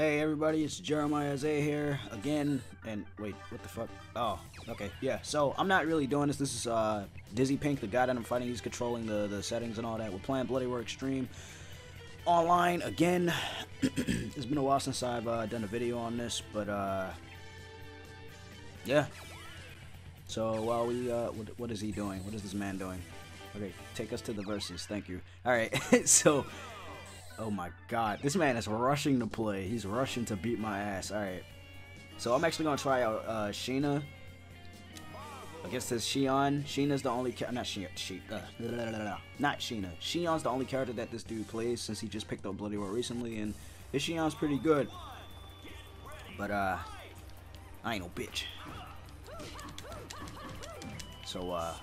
Hey everybody, it's Jeremiah Zay here again. And wait, what the fuck? Oh, okay, yeah. So I'm not really doing this. This is uh, Dizzy Pink, the guy that I'm fighting. He's controlling the the settings and all that. We're playing Bloody Roar Extreme online again. it's been a while since I've uh, done a video on this, but uh, yeah. So while we, uh, what, what is he doing? What is this man doing? Okay, take us to the verses. Thank you. All right, so. Oh my god, this man is rushing to play. He's rushing to beat my ass. Alright. So I'm actually going to try out uh, Shina against this Xion. Shina's the only character. Not She, she uh, Not Shina. Xion's the only character that this dude plays since he just picked up Bloody Roar recently. And this Xion's pretty good. But, uh, I ain't no bitch. So, uh,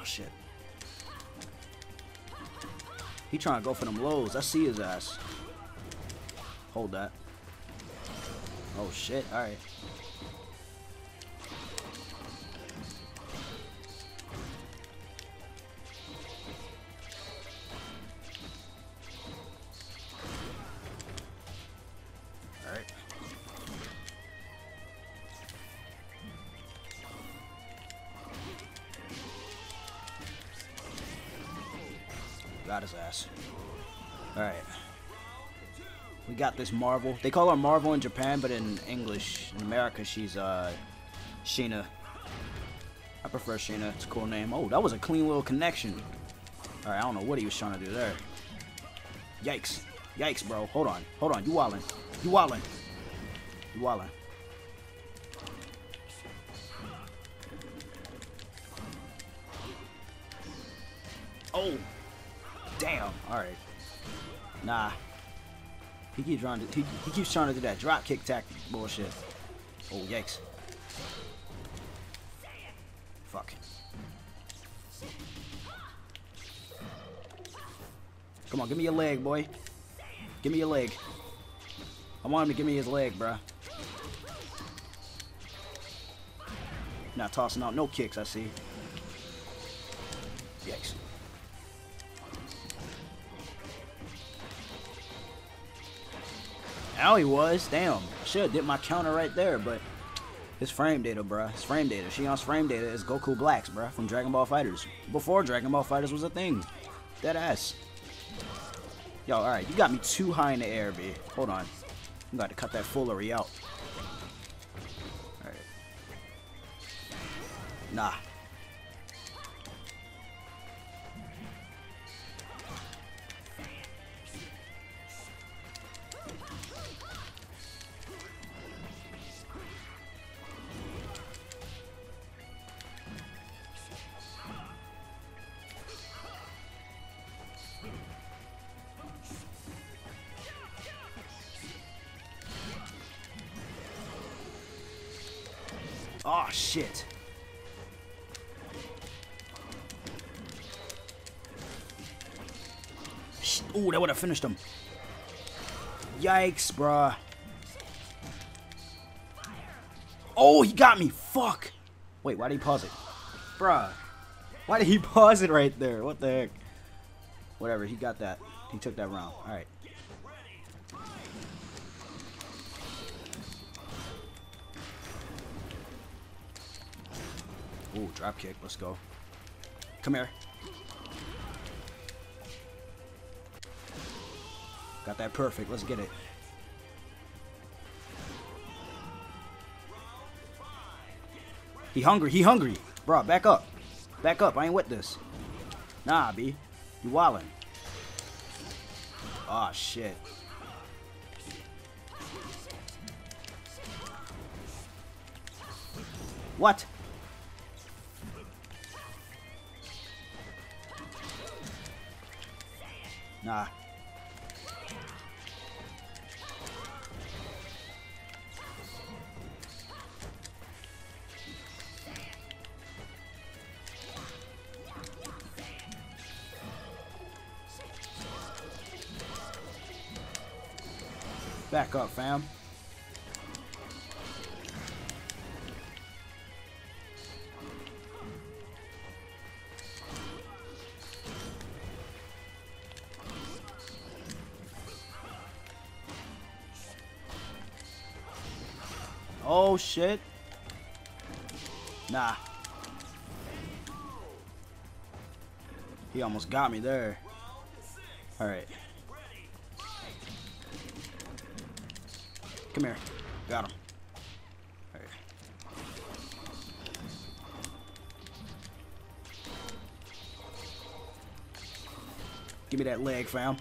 Oh shit. He trying to go for them lows. I see his ass. Hold that. Oh shit. Alright. Alright. Got his ass. Alright. We got this Marvel. They call her Marvel in Japan, but in English, in America, she's uh, Shina. I prefer Shina. It's a cool name. Oh, that was a clean little connection. Alright, I don't know what he was trying to do there. Yikes. Yikes, bro. Hold on. Hold on. You wildin'. You wildin'. You wildin'. Oh. Damn. Alright. Nah. He keeps trying to he, he keeps trying to do that drop kick tactic bullshit. Oh yikes. Fuck. Come on, give me your leg, boy. Give me your leg. I want him to give me his leg, bruh. Not tossing out no kicks, I see. Yikes. Now he was. Damn. Should have did my counter right there, but his frame data, bruh. His frame data. Xion's frame data is Goku Blacks, bruh, from Dragon Ball FighterZ. Before Dragon Ball FighterZ was a thing. Dead ass. Yo, alright. You got me too high in the air, B. Hold on. I'm about to cut that foolery out. Alright. Nah. Oh shit. Ooh, that would have finished him. Yikes, bruh. Oh, he got me. Fuck. Wait, why did he pause it? Bruh. Why did he pause it right there? What the heck? Whatever, he got that. He took that round. Alright. Ooh, drop kick. Let's go. Come here. Got that perfect. Let's get it. He hungry. He hungry. Bro, back up. Back up. I ain't with this. Nah, B. You wildin'. Oh, shit. What? Nah. Back up, fam. Shit. Nah. He almost got me there. Alright. Come here. Got him. Give me that leg, fam.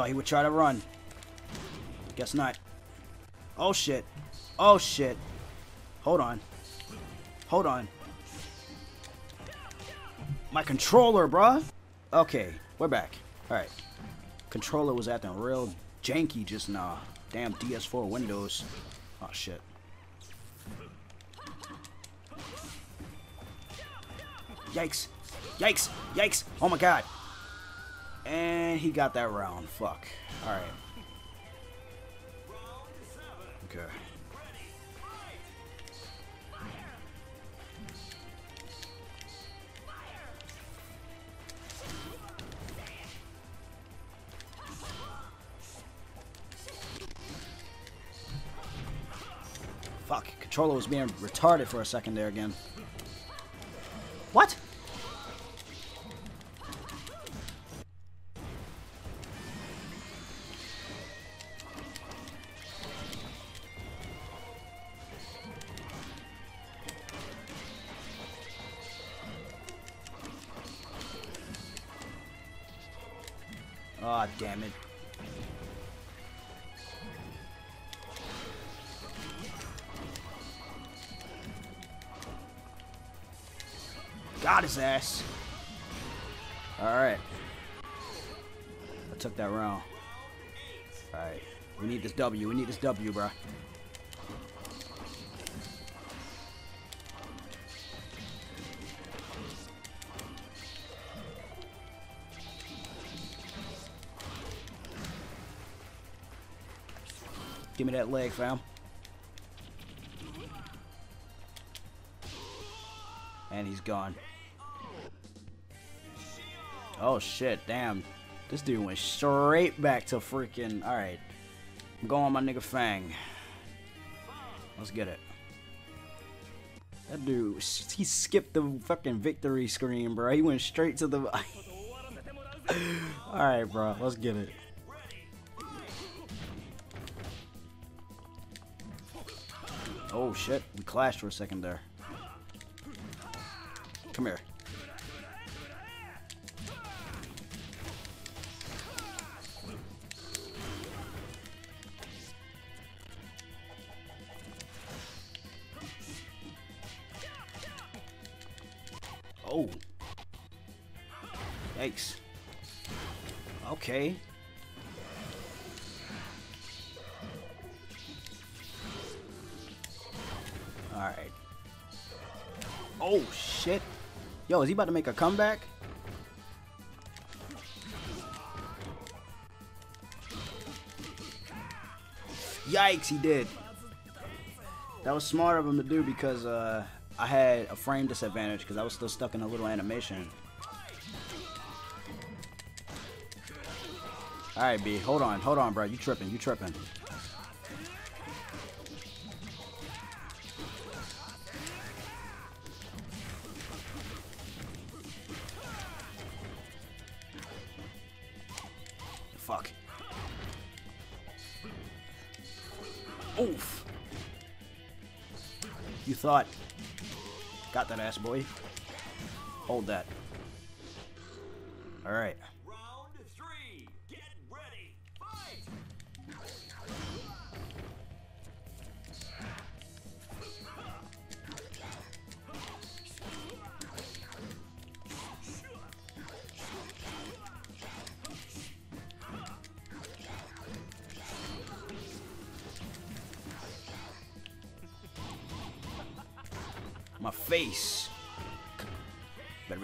Thought he would try to run. Guess not. Oh shit. Oh shit. Hold on. Hold on. My controller, bruh. Okay, we're back. Alright. Controller was acting real janky just now. Damn DS4 Windows. Oh shit. Yikes. Yikes. Yikes. Oh my god. And he got that round. Fuck. Alright. Okay. Fuck. Controller was being retarded for a second there again. Ah, oh, damn it. Got his ass. Alright. I took that round. Alright. We need this W. We need this W, bro. Give me that leg, fam. And he's gone. Oh shit, damn. This dude went straight back to freaking... Alright. I'm going my nigga Fang. Let's get it. That dude, he skipped the fucking victory screen, bro. He went straight to the... Alright, bro. Let's get it. Oh shit, we clashed for a second there. Come here. Yo, is he about to make a comeback? Yikes, he did. That was smart of him to do because uh, I had a frame disadvantage because I was still stuck in a little animation. Alright, B. Hold on. Hold on, bro. You tripping. You tripping. Got that ass, boy. Hold that. Alright.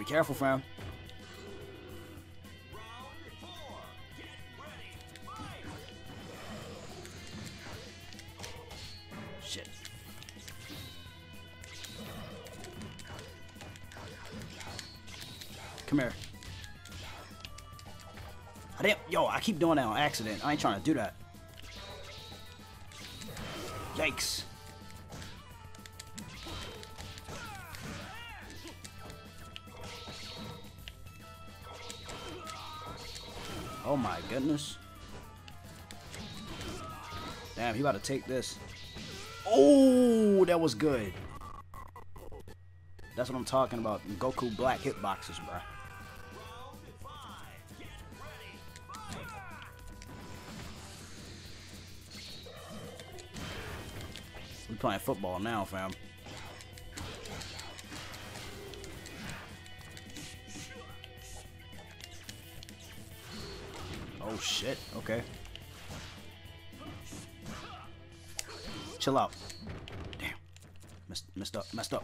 careful, fam. Shit. Come here. I didn't, yo, I keep doing that on accident. I ain't trying to do that. Yikes. Goodness. Damn, he about to take this. Oh, that was good. That's what I'm talking about. Goku Black hitboxes, bro. We playing football now, fam. Shit. Okay. Chill out. Damn. Messed, messed up. Messed up.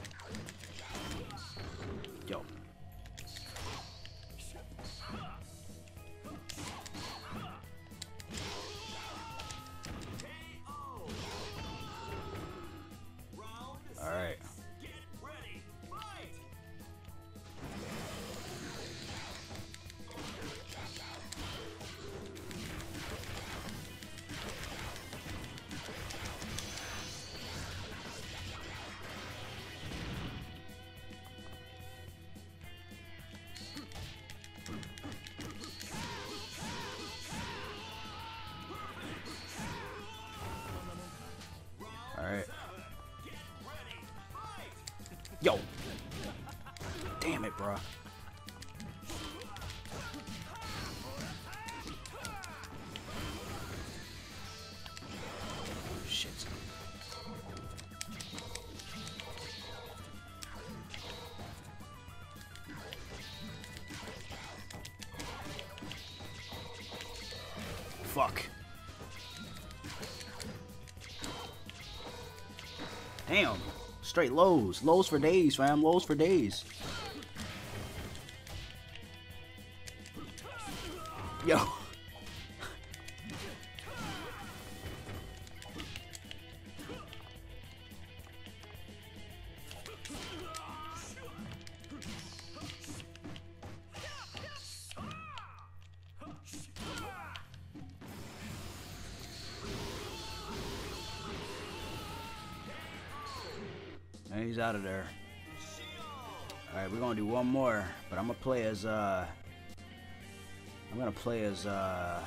Yo. Damn it, bro. Shit. Fuck. Damn. Straight lows. Lows for days, fam. Lows for days. He's out of there. Alright, we're gonna do one more, but I'm gonna play as uh I'm gonna play as uh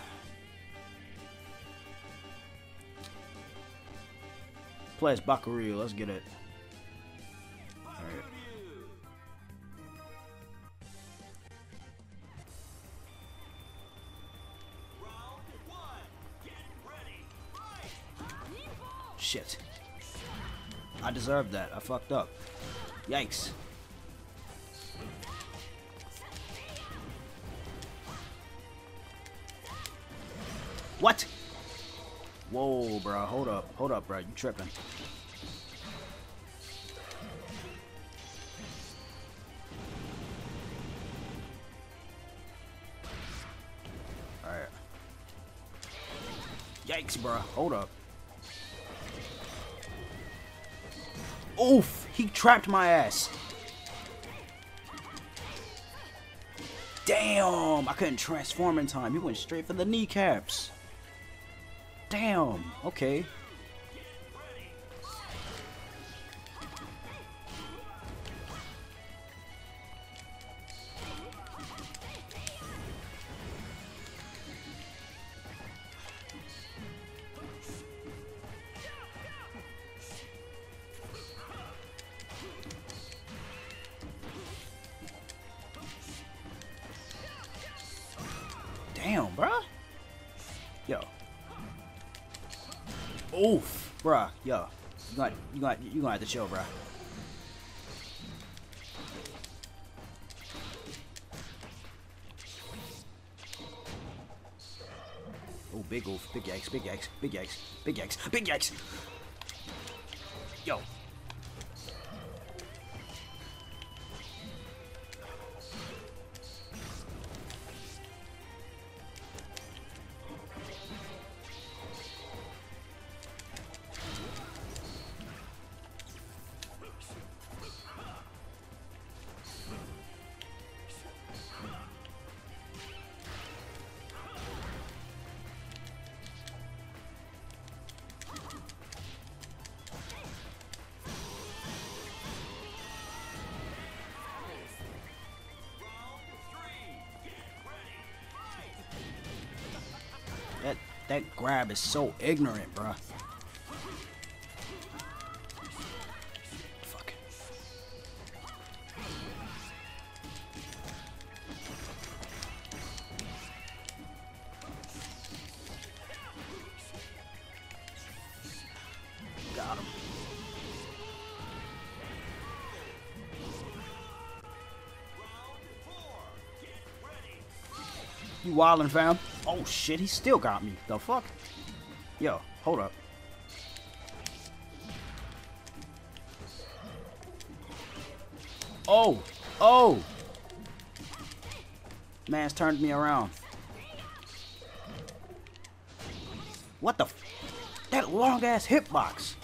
play as Bakuryu, let's get it. I that. I fucked up. Yikes. What? Whoa, bro. Hold up. Hold up, bro. You tripping. Alright. Yikes, bro. Hold up. Oof! He trapped my ass. Damn! I couldn't transform in time. He went straight for the kneecaps. Damn. Okay. You got, you got, you got to have chill, bro. Oh, big oof, big yikes, big yikes, big yikes, big yikes, big yikes. Yo. That grab is so ignorant, bruh. Fuck. Got him. You wildin', fam? Oh shit, he still got me. The fuck? Yo, hold up. Oh, oh! Man's turned me around. What the? That long ass hitbox.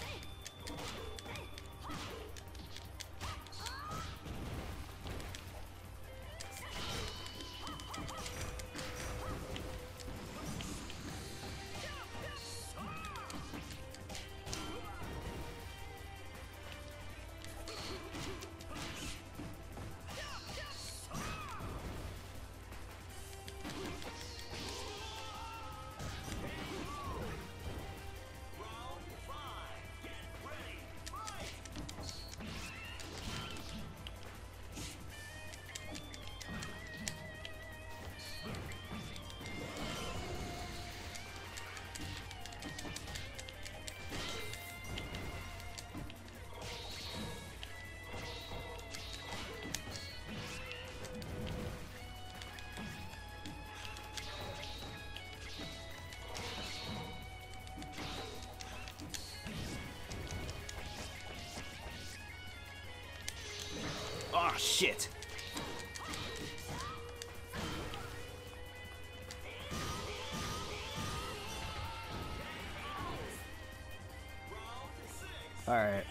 Oh shit. All right.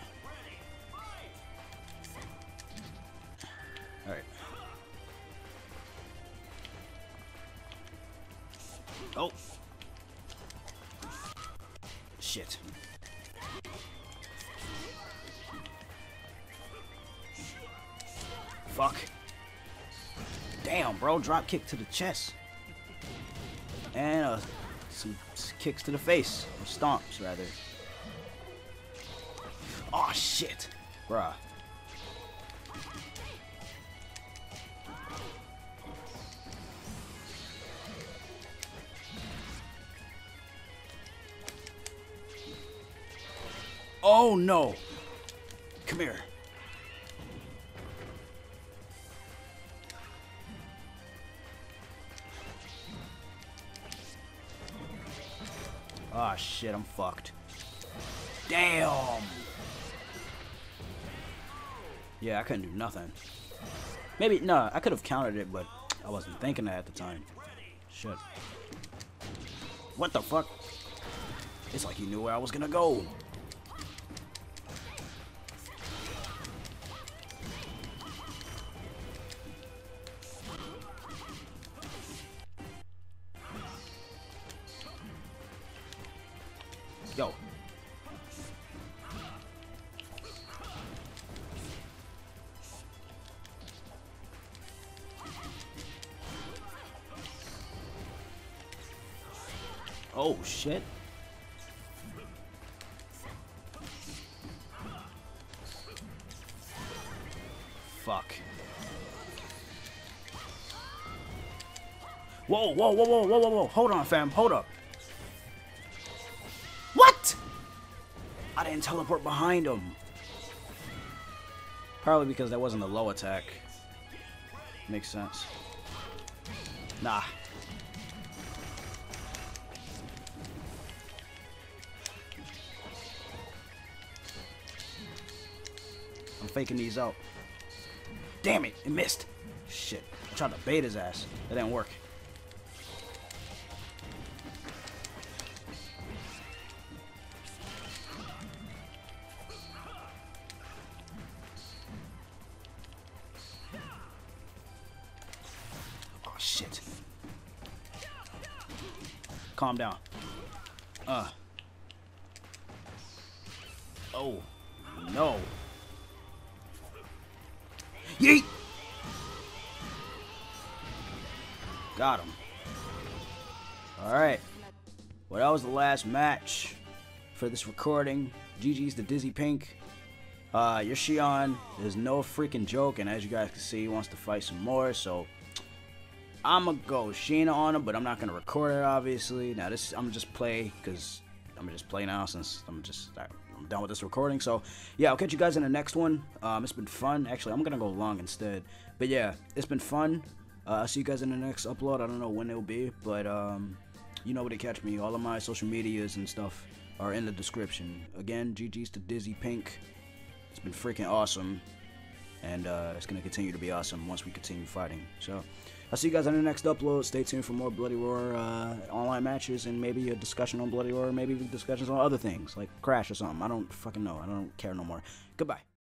All right. Oh. Shit. Fuck. Damn, bro. Drop kick to the chest. And uh, some kicks to the face. Or stomps, rather. Oh, shit. Bruh. Oh, no. Come here. Ah, shit, I'm fucked. Damn! Yeah, I couldn't do nothing. Maybe, no, I could have countered it, but I wasn't thinking that at the time. Shit. What the fuck? It's like he knew where I was gonna go. Fuck. Whoa, whoa, whoa, whoa, whoa, whoa, whoa. Hold on, fam. Hold up. What? I didn't teleport behind him. Probably because that wasn't a low attack. Makes sense. Nah. I'm faking these out. Damn it, it missed. Shit. I tried to bait his ass. It didn't work. Oh shit. Calm down. Uh. Oh. No. Yeet! Got him. Alright. Well, that was the last match for this recording. GG's the Dizzy Pink. Uh, your Xion is no freaking joke, and as you guys can see, he wants to fight some more, so I'm gonna go Shina on him, but I'm not gonna record it, obviously. Now, this I'm gonna just play, because I'm gonna just play now since I'm just I'm done with this recording. So, yeah, I'll catch you guys in the next one. Um, it's been fun. Actually, I'm gonna go long instead. But yeah, it's been fun. Uh, I'll see you guys in the next upload. I don't know when it'll be, but um, you know where to catch me. All of my social medias and stuff are in the description. Again, GG's to Dizzy Pink. It's been freaking awesome. And uh, it's going to continue to be awesome once we continue fighting. So, I'll see you guys on the next upload. Stay tuned for more Bloody Roar uh, online matches and maybe a discussion on Bloody Roar, maybe discussions on other things like Crash or something. I don't fucking know. I don't care no more. Goodbye.